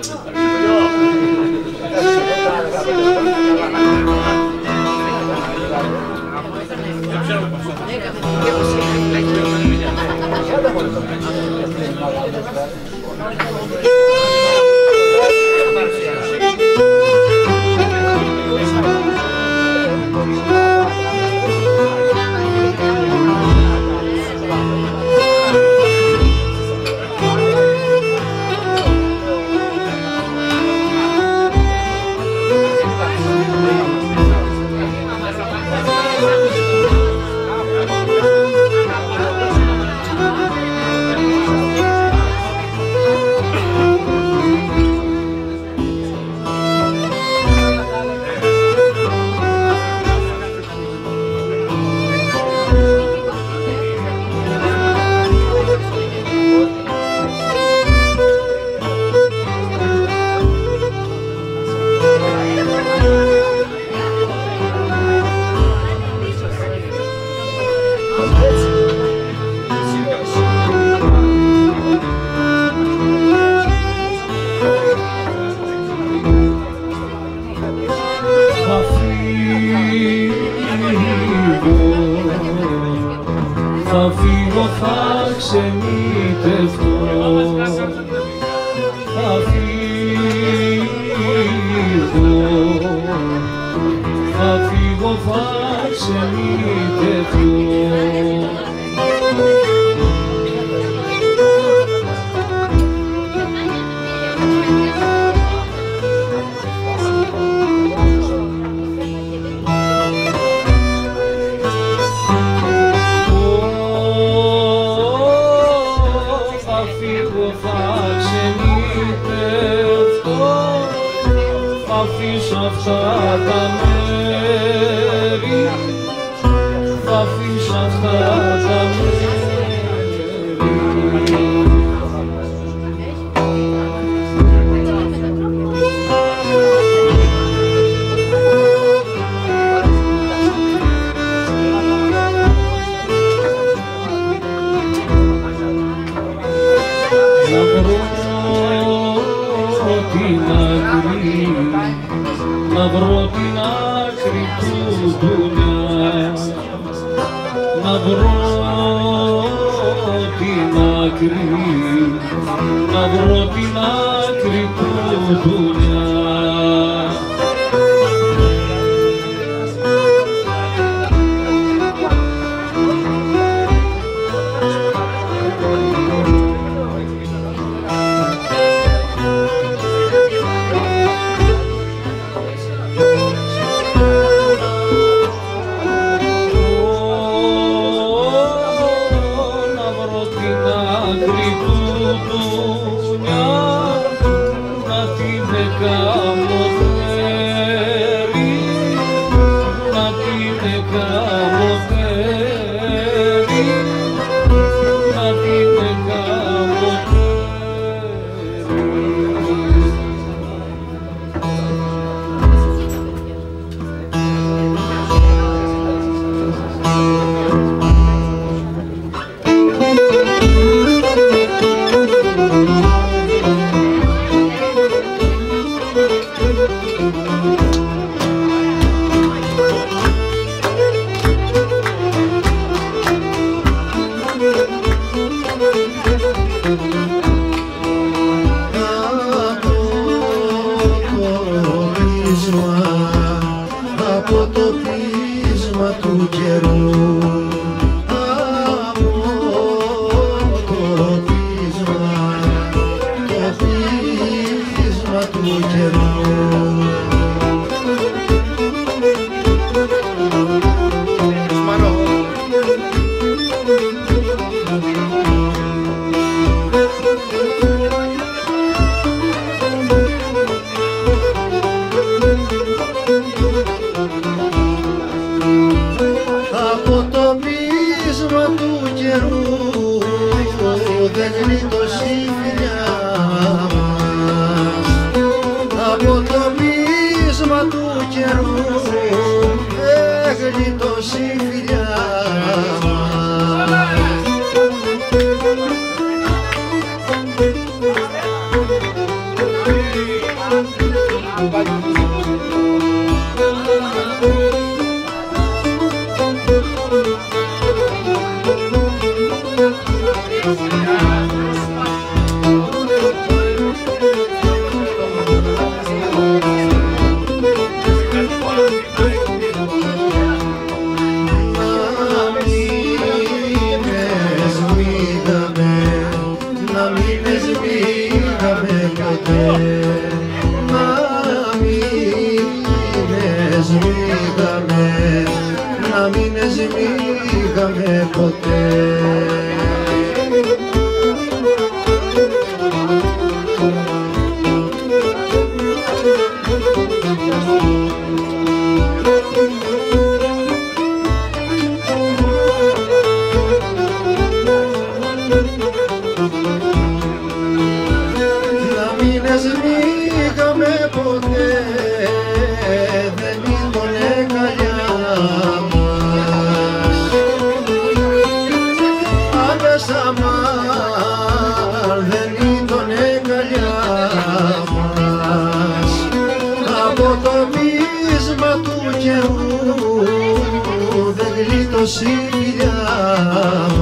っ。σε αυτά τα μέρη, θα αφήσω αυτά μέχρι του Δουνιά να βρω την άκρη, να βρω την άκρη του Δουνιά quero. καιρούς, έγλιτος η φιλιά μας. δεν είχαμε ποτέ. شيخ يا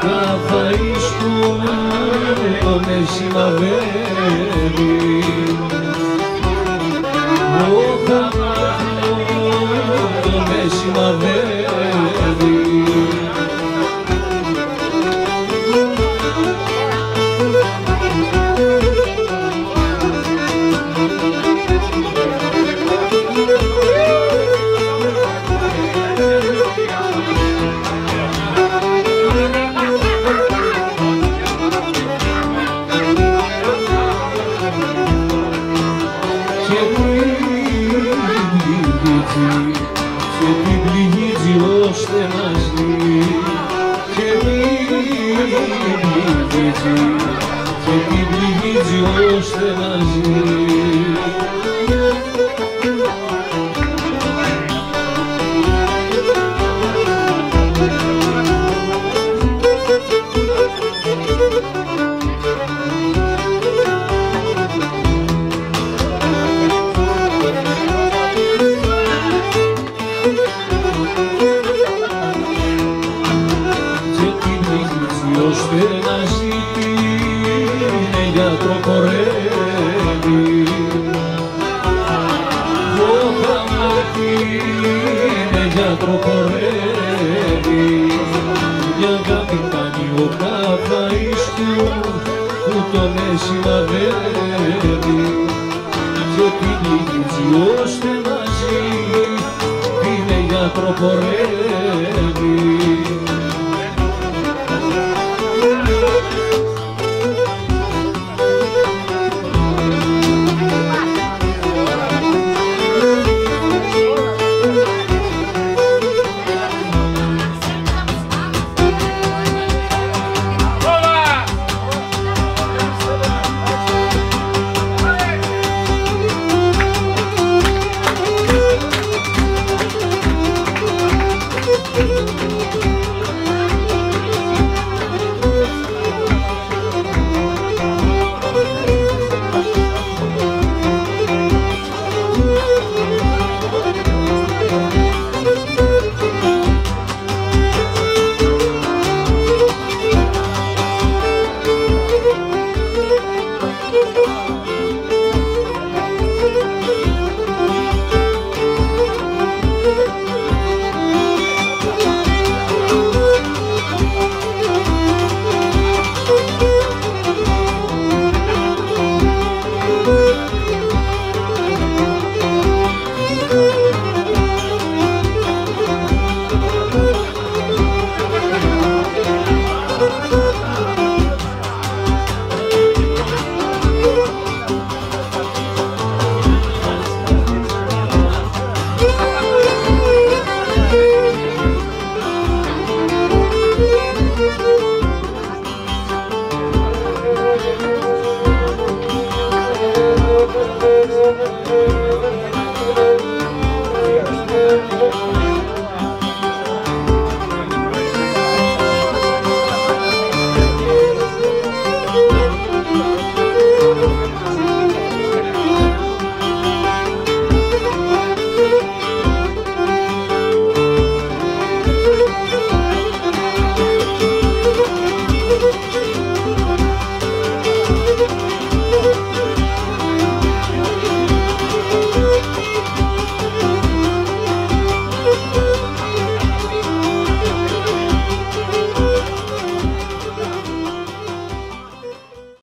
Καφαρίσκου το με στεναζεί έτσι μαζί είναι για προχωρέ Bye. love.